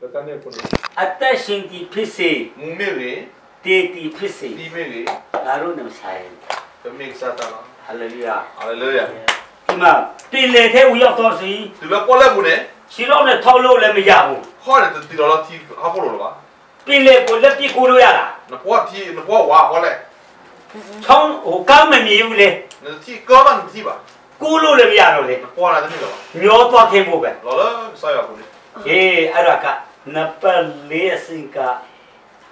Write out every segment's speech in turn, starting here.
တန်းနေခုနအသက်ရှင်ဒီဖြစ်စေမူမေရေတည်ဒီဖြစ်စေဒီမေရေငါတို့နဲ့မဆိုင်တမိတ်စားတာလားဟာလေလုယာဟာလေလုယာဒီမှာပြည်လေထဲဝင်ရောက်တော့စီဒီလိုပေါ်လက်ဘူးနဲ့ခြေတော့နဲ့ထောက်လို့လည်းမရဘူးခေါ်တယ်ဒီတော့လာတီဟာပေါ်လို့လားပြည်လေကိုလက်ပြကိုလို့ရတာနပွားတီနပွားဝါခေါ်လဲချောင်းဟိုကောင်းမမြင်ဘူးလေနတီကောမန်တီပါကိုလို့လည်းမရတော့လေပွားလာတယ်လို့မျောသွားခင်ဖို့ပဲလောလောဆိုင်ရဘူးဟေးအဲ့ဒါက နပတ်လေးအစင်က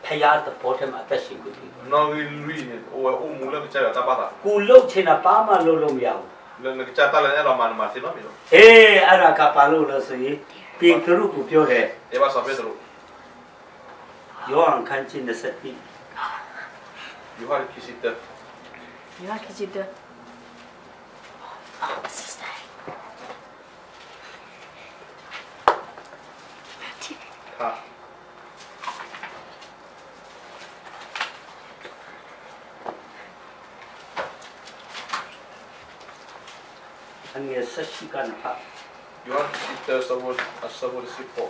ဖယားတပေါ်ထဲမှာအသက်ရှင်ကိုဒီနော်ဝီလူီအိုအိုမူလက်ချာတာပါတာကိုလှုပ်ချင်တာဘာမှလှုပ်လို့မရဘူးလည်းချာတာလည်းအဲ့လိုမှမသိတော့မလို့ဟေးအဲ့ဒါကဘာလို့လဲဆိုရင်ပေတရုကိုပြောတယ်ဒီပါဆော့ပေးတယ်လို့ယောဟန်ခန်းချင်းတစ်ပြီ you have to sit there Ja, ik zit er. Oh, sister. ဟာ အငယ်ဆက်ရှိကနဖ you have to sit there so what so what is it for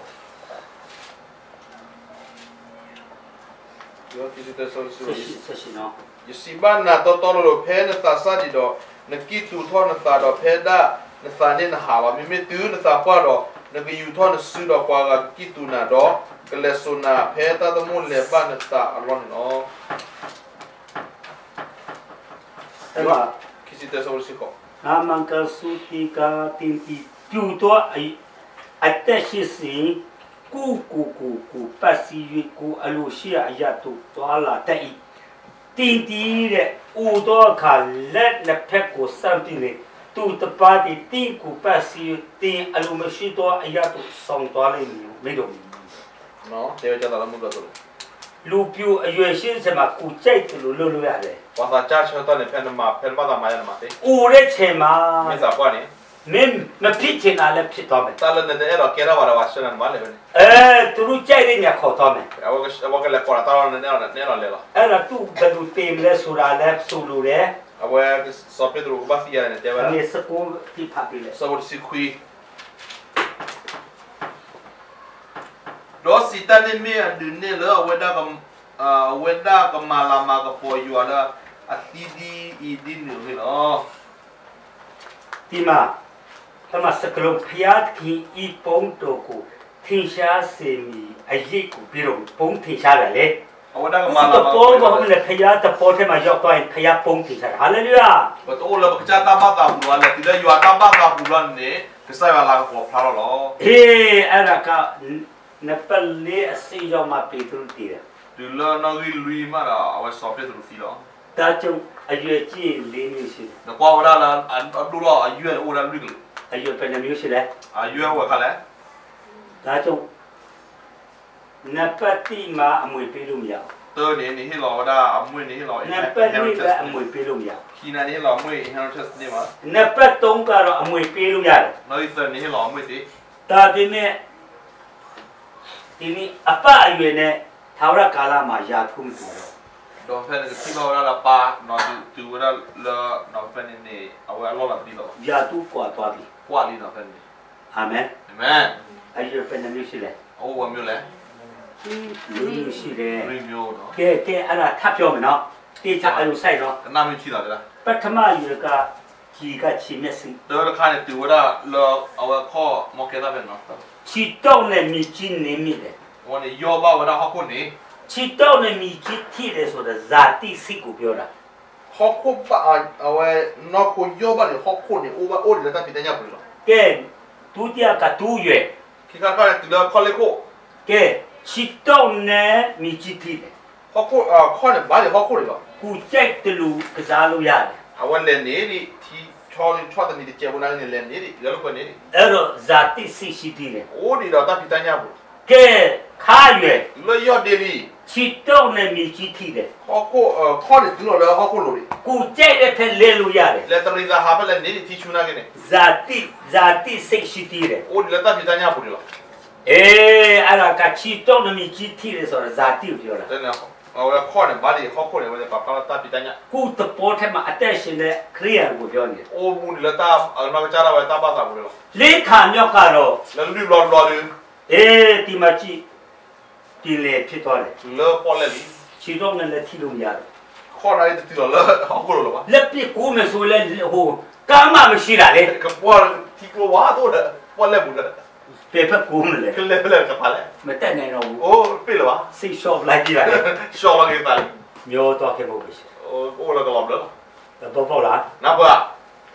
you have to sit there so ဆက်ရှိ what ဆက်ရှိနော် you see ban na to to lo phe na ta sa di do na ki tu tho na ta do phe da na sa ne na ha wa mi me tu na ta pa do na ki yu tho na su do kwa ga ki tu na do ke le so na phe ta da mo le ba na ta alon no အဲ့မှာ ki sit there so what is it for နာမန်ကစုတိကာတင်တီပြူတော့အအသက်ရှိစဉ်ကူကူကူကူပတ်စီ၍ကူအလိုရှိအရတုသွားလာတဲ့ဤတင်တီတဲ့ဦးတော့ခါလက်လက်ဖက်ကိုစမ်းပြီးလေ သူတပါးတီတင်ကူပတ်စီတင်အလိုမရှိတော့အရတုဆောင်သွားလိမ့်မည်မိတော့ no te ja da la mu da do လူပြူအရွယ်ရှင်းစမှာကူကြိုက်တယ်လို့လုပ်လို့ရတယ် wa ta cha cha ta ne phe na ma phe ba da ma ya na ma te ဦးတဲ့ချိန်မှာ me sa kwa ne မင်းမဖြစ်ချင်တာလည်းဖြစ်သွားမယ် ta le ne de ero ke ra wa ra wa shana ma le ne အဲသူတို့ကြိုက်တဲ့ညခေါ်သွားမယ် awa ga awa ga le kwa ta ne ne ne ne le la အဲ့ဒါသူဘယ်လိုတင်မလဲဆိုတာလည်းဆိုလိုတယ် awa so pedro ba fi ya ne te အ wa ငယ်စကူဒီဖတ်ပြီလေ so what si kui do si ta ne me a de ne le wa da ga a wa da ga ma la ma ga po yu ala a ti di i di ne le no ဒီမှာအမစကလုံးဖျားခင်ဤပုံတော်ကိုထင်ရှားစေမီအရေးကိုပြီးတော့ပုံထင်ရှားတယ် လေ awa da ga မာ ma လာ la ပေါ် ma ဘာမလဲဖျားတပေါ်ထဲမှာရောက်သွားရင်ဖျားပုံထင်ရှားတယ်ဟာလေလုယာ ba to la ba cha ta ba ta bu la ti da yu ta ba ta bu la ne ke sa wa la ga po pha lo lo အေးအဲ့ဒါကနပလေးအစိရောက်မှပေသူတည်တယ် du la na ri lui ma la awa so pedro fi lo ဒါကြောင့်အရွယ်ကြီးလေးမျိုးရှိတယ် na kwa wa la an du lo a yu o la lui အရွယ်ဘယ်နှမျိုးရှိလဲ a yu wa ka la ဒါကြောင့် နပတိမှာအမွေပေးလို့မရဘူး to ne ni hi lo da a mu ni hi lo နပတိပဲအမွေပေးလို့မရဘူး ki na ni lo mu inheritance ni ma နပတ်3ကတော့အမွေပေးလို့ရတယ် no i sa ni hi lo mu ti ဒါပေမဲ့ဒီနေ့အပအရွယ်နဲ့သာဝရကာလမှာယာထုမတူတော့ don fe ni ti lo la pa no tu tu ra la no fe ni ni a wa lo la ti lo ယာထုကွာသွားပြီ kwa li no fe ni အာမင် amen အရွယ်ဘယ်နှမျိုးရှိလဲ o wa myo le လူမျိုးရှိတယ် ri myo no ကဲကဲအဲ့ဒါထပ်ပြောမယ်နော်တေချာအလိုဆိုင်နော် na mi ti la la ပထမရွယ်ကကြီးကချီမျက်စိ do la ka ni tu ra lo a wa kho mo ke da fe no ချီတော့နဲ့မြည်ကြီးနေမိတယ် wa ni yo ba wa da ho ko ni ချီတော့နဲ့မြည်ကြီးထိတယ်ဆိုတော့ဇာတိစိတ်ကိုပြောတာ ho ko ba a wa no ko yo ba ni ho ko ni o ba o ni la ta pi ta nya bu lo ကဲဒုတိယကတူးရွယ် ki ka ka ni tu la ko le ko ကဲချီတော့နဲ့မြည်ကြီးထိ တယ် ho ko a kho ni ba ni ho ko ni lo ကူကြိုက်တယ်လို့ကစားလို့ရတယ် a wa le ni ni ti cho ni cho ta ni ti che bu na ni le ni ni ya lo ko ni ni အဲ့တော့ဇာတိစိတ်ရှိသေးတယ် o ni da ta pi ta nya bu ကဲခါရွယ် lo yo de li ချီတော့နဲ့မြည်ကြီးထိတယ် ho ko kho ni tu lo le ho ko lo ni ကူကြိုက်တဲ့ဖက်လဲလို့ရတယ် le ta ri da ha ba le ni ni ti chu na ke ni ဇာတိဇာတိစိတ်ရှိသေးတယ် o ni အဲ့ဒါကချီတော့နမီချီတီလေဆိုတာဇာတိပြောတာတကယ်ဟုတ်အော်ရခေါ်နေဘာဒီခေါ်ခေါ်နေဘာပပလာတာပိတညာကုတပေါ်ထဲမှာအတက်ရှင်တဲ့ခရီးရကိုပြောနေအိုမူလတာအမကချရာဝဲတာပါစာမူလောလေခါမြောက်ကတော့လလူလောလောလေအေးဒီမချီဒီလေဖြစ်သွားတယ်လောပေါ်လေချီတော့နဲ့လက်ထီလို့ရတယ်ခေါ်လာတဲ့တီလောလောဟောက်ကိုလောပါလက်ပြကိုမဆိုလဲဟိုကာမမရှိတာလေကပေါ်တီကိုဝါတော့ပေါ်လေဘူးလား ပေဖက်ကိုမလဲ ke le le ka pa le မတက်နိုင်တော့ဘူး oh pe lo ba စိတ်လျှော့လိုက်ကြည့်ရတယ် sho la ke ta le မျောသွားခဲ့ဖို့ပဲရှိ oh oh la ka lo le တယ်တော့ပေါ့လား na ba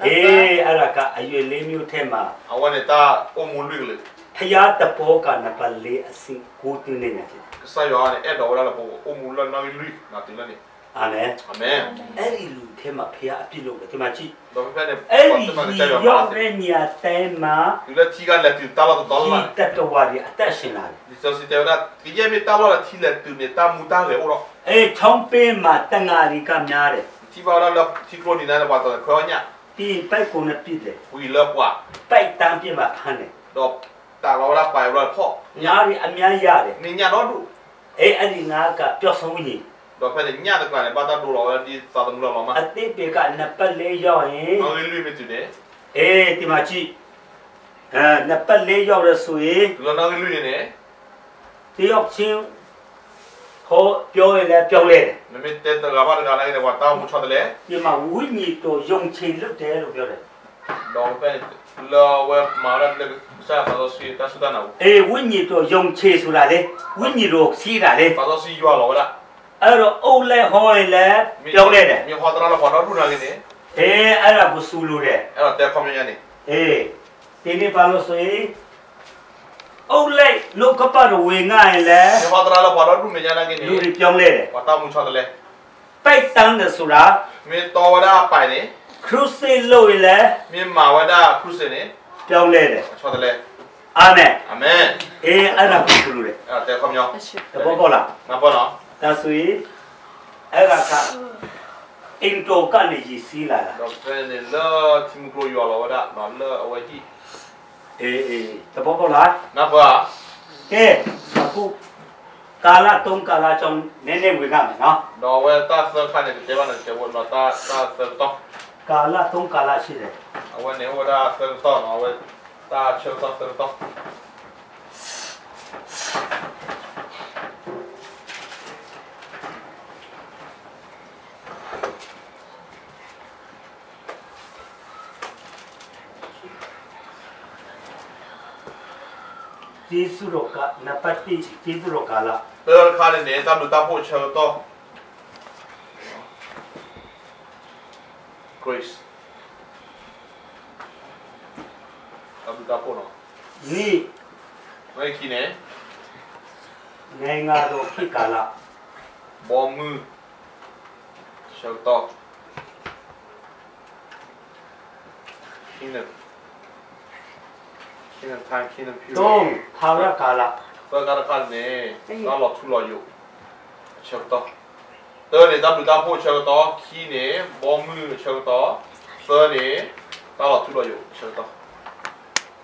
အေးအဲ့ဒါကအရွယ်လေးမျိုးထဲမှာ awan ta o mu lu le ဖျားတဘောကနပါလေးအစင်ကိုတွင်းနေတာဖြစ်တယ် sa yo ane e do la la po o mu la na lu na ti la ni အာမဲ amen အဲ့ဒီလူထဲမှာဖျားအပြစ်လုပ်တယ်ဒီမှာကြည့် do pe ne အဲ့ဒီ pa ta ရောက် yo တဲ့ညတဲမှာ ma le ti ga le ti ta la to ဒီ la တတဝါတွေအသက်ရှင်လာတယ်ဒီဆိုစီတဲ့ကဒီရဲ့မြေတာလို့ထီလက်သူမြေတာမူတာလေအော်အေးချောင်းပေးမှာတန်ဃာတွေကများတယ်တီပါလာလတီကလိုနီနာဘာတော့ခေါညာပြီးရင်ပိုက်ကုန်နဲ့ပြစ်တယ်ဝီလောပွားပိုက်တန်းပြစ်မှာဖမ်းတယ်တော့တာလောလာပိုင်လောဖော့ညားတွေအများရတယ်နင်ညာတော့ဒူအေးအဲ့ဒီငါကပျောက်ဆုံးကြီး တော့ဖဲညာတကလည်းဘာသာဒူလောဒီသာတမလောမအတိပေကနပတ်လေးရောက်ရင်အောင်လူမတူတယ်အေးဒီမှာကြည့်အဲနပတ်လေးရောက်ရဆိုရင်လောနာလူနေနေတယောက်ချင်းဟောပြောရင်လည်းပြောလဲတယ်မမေတဲ့တကဘာကလည်းဘာတာမူချတယ်လေဒီမှာဝိညာဉ်တော်ယုံချင်လွတ်တယ်လို့ပြောတယ်တော့ဖဲလောဝဲမာရတဲ့စားပါတော့စီတဆူဒနာအေးဝိညာဉ်တော်ယုံချေဆိုတာလေဝိညာဉ်တော်စီးတာလေပါတော့စီရွာလောလာ အဲ့တော့အုပ်လဲဟောရင်လည်းပြောလဲတယ်မြေဟောတရာလောဘာတော့ဒူနာလေးနေအေးအဲ့ဒါကိုစူလို့တယ်အဲ့တော့တဲခွန်မြညာနေအေးဒီနေ့ပါလို့ဆိုရင်အုပ်လိုက်လောကပတ်ဝင်ငါရင်လည်းမြေဟောတရာလောဘာတော့ဒူမြညာနေလူတွေပြောင်းလဲတယ်ဘာတာမူချတယ်လေပိုက်တန်းတယ်ဆိုတာမြေတော်ဝဒပိုင်နေခရုစေလို့ရင်လည်းမြေမာဝဒခရုစနေပြောင်းလဲတယ်ချတယ်လေအာမင်အာမင်အေးအဲ့ဒါကိုစူလို့တယ်အဲ့တဲခွန်မြော That's true. တဘောပေါက်လားငါပေါ်နော် ဒါဆိုရင်အဲ့ဒါကအင်တိုကနေရည်စီးလာတာတော့ဖဲနေလောတီမကိုယောလောဝဒနော်လောအဝကြီးအေးအေးတဘောပေါက်လားငါပါကဲအခုကာလတုံးကာလကြောင့်နည်းနည်းဝင်ရမယ်နော်တော့ဝဲတာစခါနေတေဝနာတေဝနော်တာတာစတော့ကာလတုံးကာလရှိတယ်အဝနေဝဒစတော့နော်ဝဲတာချောတော့စတော့ကျေးဇူးတော်ကနံပါတ်1ကျေးဇူးတော် ကာလတော့ခါနေနေတာလူတာဖို့ချောတော့ grace အဘူတာဖို့နော်ဒီဝဲခီနေနိုင်ငံတော်ခေတ်ကာလ ဘောမူချောတော့ခင်းနေခင်းနေထိုင်ခင်းနေဖြူတုံးထာဝရကာလတော့ကာခါနေတော့လောက်ထူလို့ယူချောတော့တော့နေတပ်လူတာဖို့ချောတော့ခီနေဘောမူချောတော့တော့နေတော့လောက်ထူလို့ယူချောတော့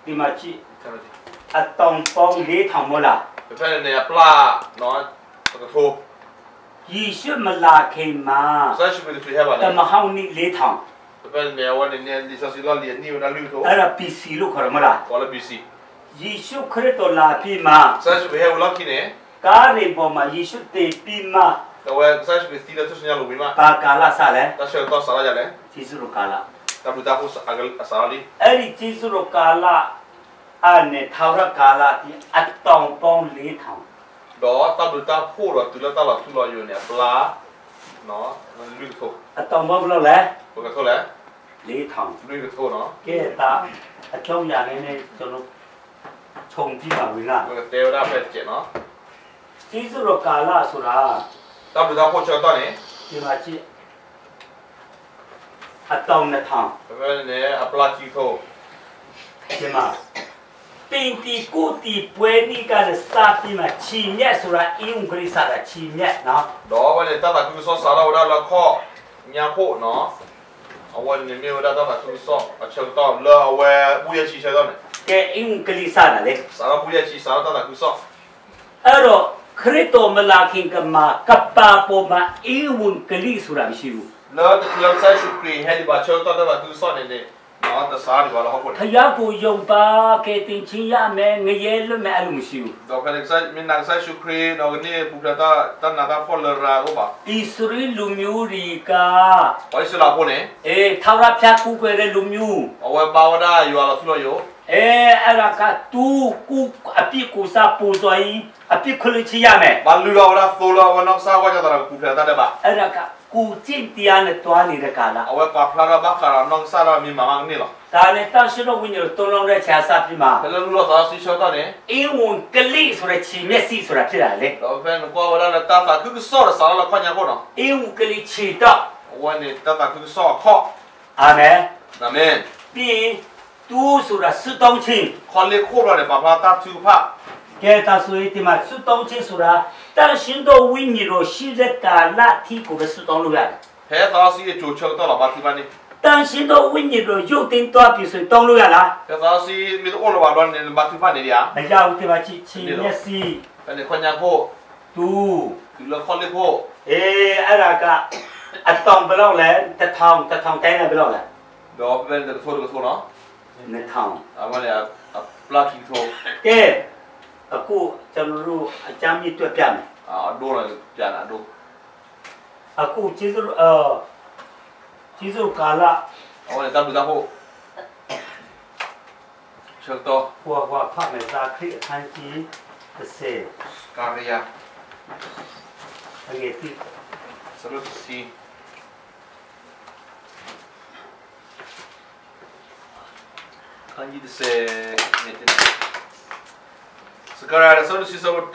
ဒီမှာကြည့်ဆရာကြီးအတောင်ပေါင်းလေးထောင်မလားဘယ်ဖက်နေပလာနော်ပကထိုးယေရှုမလာခင်မှာဆက်ရှိပြီးသူရပါတလေမဟောင်းနိလေး Era PC lo karamara. Wala PC. Yesu Kristo la pima. Sasa behe wala kine. Kare boma Yesu te pima. Kawa sasa be tila tu sunya lo pima. Ta kala sale. Ta shel ta sala jale. Yesu lo kala. Ta buta ko agal asali. Eri Yesu lo kala. Ane thawra kala ti attong pong le thong. Đó ta buta phu rồi tu la ta la tu la yo ne bla. Nó, nó lưu thuộc. Attong bom lo le. Ko ka ko le. 4000ဒီလိုထိုးနော်ကဲဒါအကြောင်းညာနေနဲ့ကျွန်တော်ခြုံကြည့်ပါဝင်လားတေရဖက်ကျနော်စီးစုရကာလဆိုတာတပ်ပဒါဖို့ချောတော့နေဒီမှာကြည့်အတောင်းနှစ်ထောင်ဘယ်နဲ့အပလာကြီးထိုးဒီမှာ29 puede ni cada sátima chimia sura in grisada chimia no. Đó vậy ta ta cứ so sara ora la kho nhà phụ nó. ကချီမြက်နော်တော့ဝဲတတာကူဆောဆရာဝဒါလခေါညာဖို့နော်အဝနေမြေဝဒါတတာကူဆောအချက်တော့လောဝဲဘူးရချီချက်တော့နေကဲအင်္ဂလိပ်စာကလေဆရာဘူးရချီဆရာတတာကူဆောအဲ့တော့ခရစ်တော်မလာခင်ကမှာကပ္ပါပေါ်မှာအင်္ဂလိပ်ဆိုတာမရှိဘူးလောတကလဆိုင်ရှုခရီဟဲဒီဘာချက်တော့တတာကူဆောနေနေ နော်တစားဒီပါတော့ဟုတ်ဖတယ်ယားကိုယုံပါကဲတင်ချင်းရမယ်ငရဲလွတ်မယ်အဲ့လိုမရှိဘူးတော့ဖက်ဆိုင်မင်းနန်ဆိုင်ရှုခရီတော့ကနေပူတာတန်နာတာဖော်လရာဟောပါဣသရေလလူမျိုးတွေကဝိုင်းစလာပိုနေအေးထာဝရဘုရားကူကွယ်တဲ့လူမျိုးအဝဲပါဝဒယူလာသူလို့ယော အေးအဲ့ဒါကတူကူအပြစ်ကိုစားပူစွာရင်အပြစ်ခွင့်ချရမယ်ဘာလူလာဝဒသိုလာဝနောစားဝကြတာပူတာတဲ့ပါအဲ့ဒါကကူကျင့်တရားနဲ့တွားနေတဲ့ကာလအဝဲပါဖလာရာဘာခါရာနောစားရာမီမမန်နေလားဒါနဲ့တန်ရှင်းတော့ဝိညာဉ်ကိုတုံးလုံးတဲ့ခြာစားပြီးမှဘယ်လိုလို့သာစီရှောတာနေအင်းဝန်ကလေးဆိုတဲ့ချီမျက်စိဆိုတာဖြစ်တာလေတော့ဖက်ကွာဝဒလာတာတာခုကစောရစားလာခွညာကောနော်အင်းဝန်ကလေးချီတော့ဝဲနေတာတာခုကစောခော့အာမင်ဒါမင်ပြီးရင် တူဆိုတာစွတ်တောင်းချင်း 걸레 코로네 바바 따투파 게다 소이티마 수똥친수라 따라 신도 윈니로 시제가 라티 고베 수똥로야 배다시에 조척더라 바티바니但신도 윈니로 요딘 또 비스 똥로야라 배다시 미도 올라 바로네 바티바니야 내가 우티마 치치 예시 근데 권냐고 두 그러 걸레 코 에 아라가 아똥 블럭 래 대탕 대탕 대나 블럭 래 너 벨데 소르가 소나 2000အမလေးအပလကီထိုကဲအခုကျွန်တော်တို့အချမ်းမြစ်တွေ့ပြမယ်အာတို့ရပြလာတို့အခုကျေးဇူးအကျေးဇူးကာလအော်ဒါဘူးဒါဟုတ်ချက်တော့ဟွာဟွာဖတ်မယ်သာခရစ်အခန်းကြီး30ကာရီယာအငယ်တိစရုပ်စီ ခန်းကြီးတဲ့နေတဲ့စကားရဆလုတ်စီစဝတ်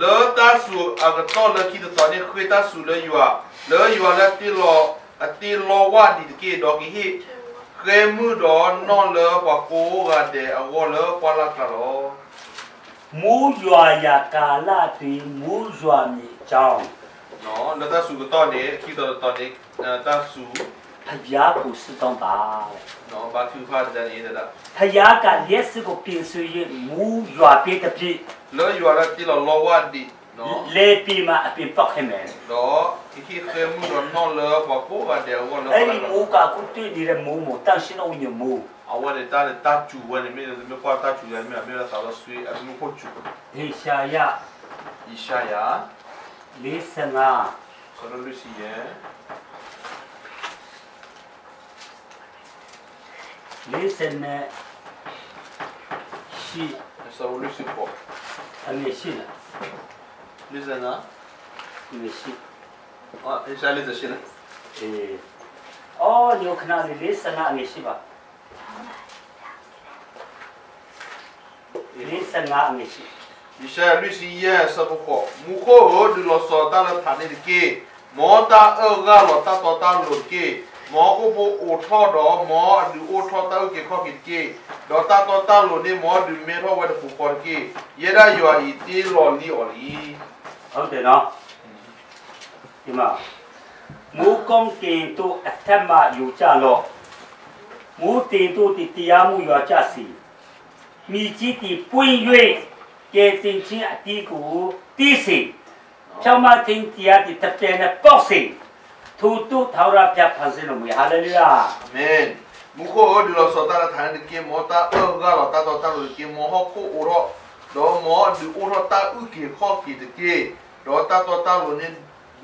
လောတာဆူအကတော့လခိတတော်နေခွေတာဆူလေယူအလေယူအလက်တီလောအတီလောဝဒီကေဒေါကီဟိခဲမှုတော့နော်လေပကိုကတဲ့အဝလေပလာကလောမူးရွာရာကာလတွင်မူးရွာမြေကြောင်းနော်လတာဆူကတော့နေခိတော်တော်နေတာဆူ ဖယားကိုစွတ်တောင်းပါတဲ့နော်ဘာသူဖာတဲ့နေတာဖယားကလက်စကိုပြင်ဆင်ရမူးရွာပြတဲ့ပြည့်လောယူရတီလောလောဝဒီနော်လေပြီမှာအပြင်ပောက်ခဲ့မယ်တော့ဒီခိခဲမှုတော့နော်လေပကိုကတဲ့ဝလောအဲ့ဒီမူးကအခုတွေ့နေတဲ့မူးမို့တန်ရှင်းတော့ဝိညာဉ်မူးအဝနဲ့တာတာချူဝနဲ့မြေ 레센네 시 사울루시 포 아니 시나 레센나 미시 아 이샬리자 시나 에어 요크나리 레센나 아니 시바 레센나 아니 시 미샤 루시 예 사포코 무코 오드로서 따라 타네르케 모타 어가로 따토타르케 မူခိုဒူလောစောတာလထာနေကေမောတာအောဂါလောတာတောတာလိုကေမောကိုပိုအိုထောတော့မောဒူအိုထောတာကေခေါကိကေဒေါ်တာတောတာလိုနေမောဒူမေထောဝဒပူခေါ်ကေယေရာယွာဤတီလောလီအော်လီဟုတ်တယ်နော်ဒီမှာမူကုံတင်တို့အထက်မှယူကြလို့မူတင်တို့တတရားမှုရွာကြစီမိကြီးတီပွင့်၍ကဲတင်ချင်းအတီးကိုတီးစီဖြောင်းမတင်တရားတီတပြဲနဲ့ပေါ့စီ သူတို့ထောက်ရပြဖန်စလို့မရဟာလေလုယာ Amen. Muko di lo sota la tan de ke mo ta o ga lo ta to ta lo ke mo ho ko o ro do mo di o ro ta u ke kho ki de ke do ta to ta lo ne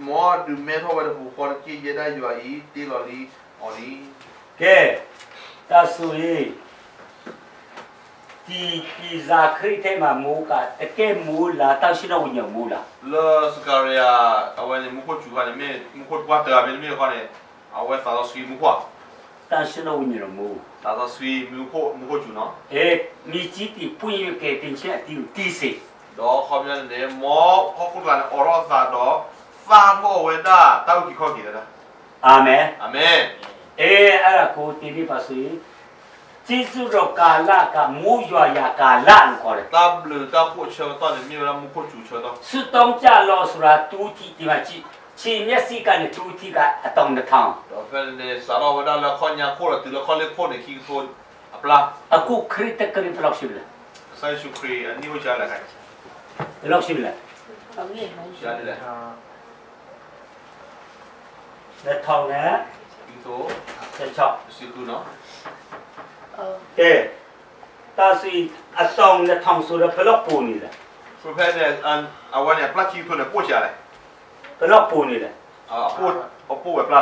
mo di me ho wa de bu kho ke ye da yu ai ti lo li o li ကဲဒါဆိုရင် ဒီဒီဇာခရစ်ထဲမှာမိုးကတကယ်မိုးလာတောက်ရှိတော့ဝိညာဉ်မိုးလာ le scaria awa ne muko chu ga ne me muko kwa ta be me kho ne awa ta lo sui mu kwa တန်ရှင်တော်ဝိညာဉ်မိုး ta lo sui mu ko mu ko chu no အဲမိကြီးတီပွင့်ရကဲတင်ချက်အတီကိုတီးစေ do kho me ne mo ho ku ga ne o ro sa do sa mo we da ta u ki kho ki da အာမင် amen အဲအဲ့ဒါကိုတီးပြီးပါ ဆိုရင်ကျေးဇူးတော်ကာလကမိုးရွာရာကာလလို့ခေါ်တယ် ta bleu ta ko che ta ne me la mu ko chu che da စွတ်တောင်းကြလို့ဆိုတာတူးတီဒီမှာကြည့်ချင်းမျက်စိကနေတူးတီကအတောင်တစ်ထောင်တော့ဖယ်နေစားတော့ဝဒါလခေါညာခိုးတယ်လခေါလေခိုးနေခီခိုးအပလာအခုခရစ်တကရင်ဘယ်လောက်ရှိပြီလဲဆိုင်ရှုခရီအနိဝချာလာခိုင်ဘယ်လောက်ရှိပြီလဲရှာနေတယ်လက်ထောင်နဲ့ဒီတော့16စီကူနော်အော်ကဲတာစီအတောင်နဲ့ထောင်ဆိုတော့ဘလောက်ပုံနေလဲဆိုဖဲနဲ့အန်အဝါနဲ့ပလက်ချီထွန်းနဲ့ပို့ချရတယ်ဘလောက်ပုံနေလဲ เจ้ตาสีอัตองและทองสุรพลปูนี่แหละสุเพเนี่ยอันเอาวันเนี่ยปลาชีคนเนี่ยพูดอะไรพลปูนี่แหละอ่าพูดเอาพูดแบบปลา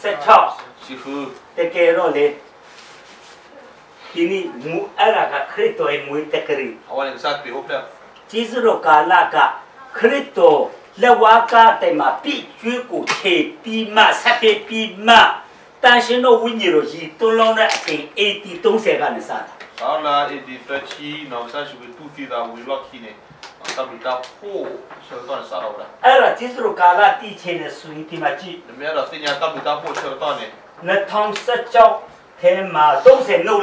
เซชอบซีฟูเตเกโรเลทีนี้มูอะไรก็คริโตไอมูเตกรีเอาวันเนี่ยสัตว์ปีหกแล้วจีสโรกาลากะคริโตและวากาแต่มาปีจูกูเทปีมาสเปปีมา တန်ရှင်တော်ဝိညာဉ်တော်တွန်းလောင်းတာ80 30ကနေတွန်းလောင်းတယ်လေဒါစီဟဲလော်လာလည်းဆက်ရှုနော်ဆက်ရှုကိုလာဒီဒီအိမ်တော်ကနေကြီးကြတယ်လေတော့ဖက်လည်းကြားလာတီးရွာလောနော်ဒါဆိုရင်ဘယ်လောက်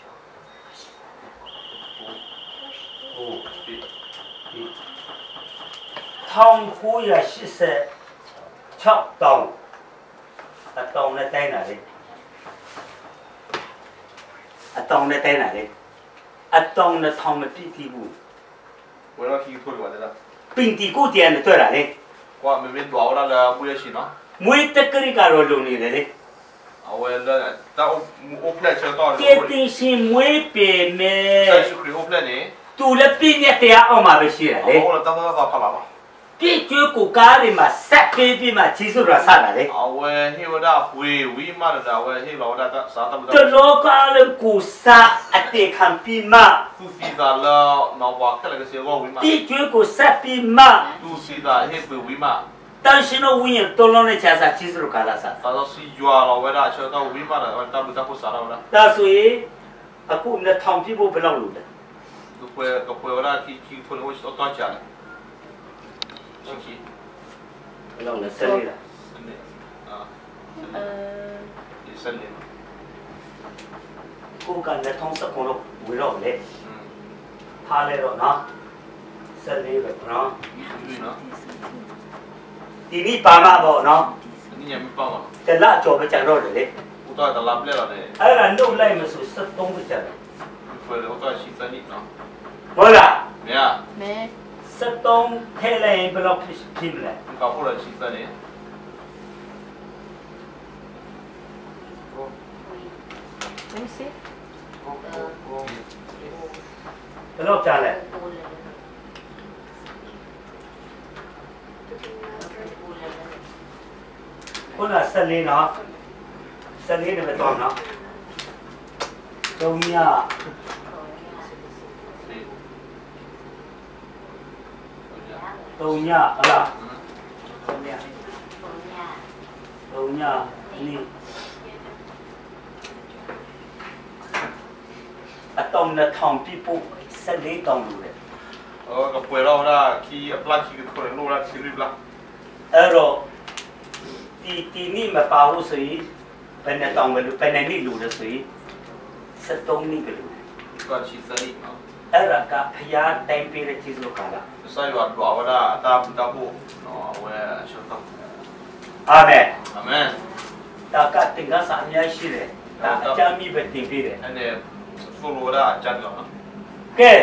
ယ်တော့ခီထိုးလို့ရတယ်ပင်တီကိုတည်းနဲ့တွေ့တာလေကွာမင်းတော့လာလာပူရရှိနော်မွေးတက်ကရိကတော့လုံနေတယ်လေအဝဲလာတော့အိုပလက်ချတော့ကဲတင်ရှင်မွေးပေမဲဆက်ရှုခရီအို ပလက်နေသူလည်းပြည့်ညက်တရားအောင်မှာပဲရှိတယ်လေဟောတော့တော့တော့ဖလာပါပြည့်ကျွေးကိုကားတွေမှာဆက်ပေးပြီးမှကြီးစုရဆတာလေအဝဲဟေဝဒါဝေဝီမာဒါဝဲဟေလောဒါစားတမတလောကလည်းကိုစားအတေခံပြီးမှသူစီသာလာနော်ဘာခက်လည်းစေဝဝီမာပြည့်ကျွေးကိုဆက်ပြီးမှသူစီသာဟေပဝီမာ တန်ရှင်တို့ဝင်းရတော်လုံးနဲ့ချာစားကြီးစုရကာလာစားသာတော့စီယွာလောဝဲဒါချေတော့ဝီမာဒါတဘတာကိုစားတော့လားဒါဆိုရင်အခု2000ပြည့်ဖို့ဘယ်လောက်လို့လဲသူပွဲကပွဲရာခီခီထိုးလို့တော့တော့ချာတယ်ရှိခီဘယ်လောက်လဲဆက်လေးလားစနေအာအဲဒီစနေကိုက2000စကုံတော့ဝေတော့လေထားလဲတော့နော်ဆက်လေးပဲနော်ဒီနော် ဒီနေ့ပါမှာပေါ့နော်ဒီညမပေါ့တလကြော်ပဲကြံတော့တယ်လေဦးတော့တလာပလက်လာတယ်အဲ့ဒါနှုတ်လိုက်မဆို73ပဲကြံတယ်ပွဲတော့တော့ရှိစနေနော်ဟုတ်လားမရမဲ73ထဲလိုက်ရင်ဘယ်လောက်ဖြစ်ဖြစ်မလဲကဖို့ရရှိစနေမင်းစီဘယ်လောက်ကြာလဲ ခုန74နော်74နဲ့ပဲတော့နော်3ည3ညဟလား3ည3ညนี่အတောင်နဲ့ထောင်ပြဖို့74တောင်လို့လေအော်ကပွဲတော့ဒါခီအပလက်ခီကိုလို့လာစီရီဘလာ အဲ့တော့ဒီဒီနေ့မပါဘူးဆိုရင်ဘယ်နဲ့တောင်ပဲလို့ဘယ်နဲ့နေ့လို့လဲဆိုရင်73နေ့ပဲလို့ကရှိစနေနော်အဲ့ဒါကဖျားတိုင်ပေးတဲ့ကျေးဇူးကလာ sai wa dua wa da ta bu ta bu no wa sho ta အာမင် amen ဒါကတင်ကစားအများရှိတယ်ဒါအကြမ်းမိပဲတင်ပေးတယ် ane so lo da chat lo no ကဲ